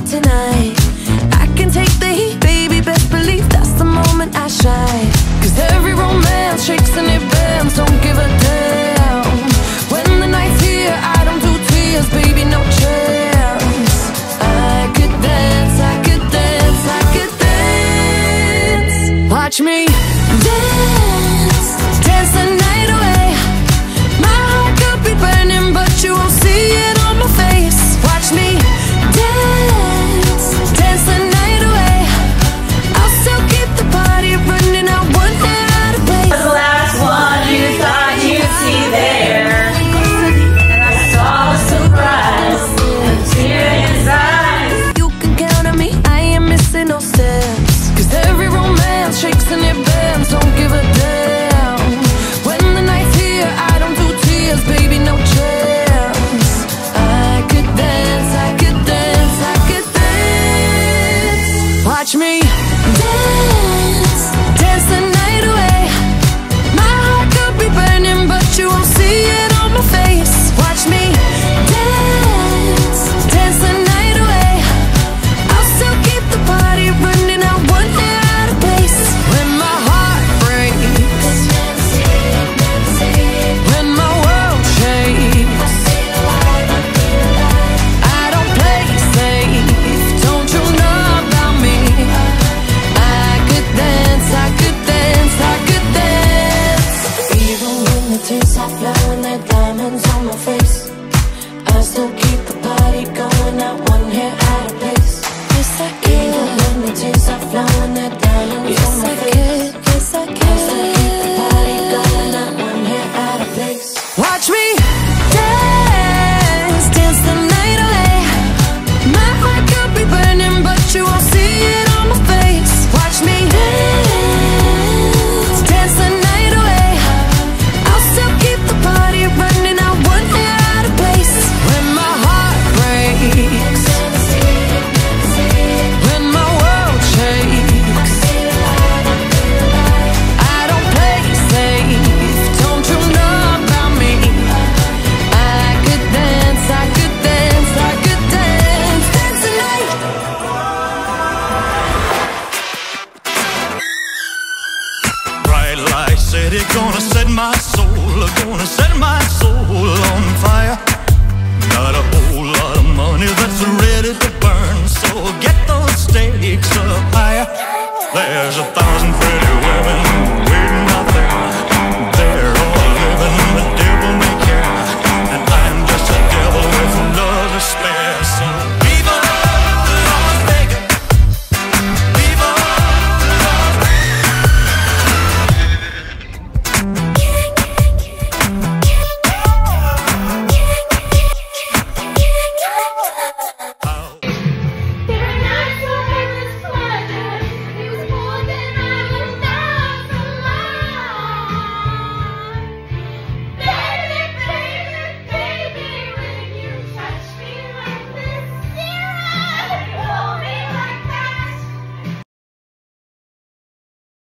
it tonight. I can take the heat, baby, best believe that's the moment I shine. Cause every romance shakes and it bends, don't give a damn. When the night's here, I don't do tears, baby, no chance. I could dance, I could dance, I could dance. Watch me. light. Said it gonna set my soul, gonna set my soul on fire. Not a hope.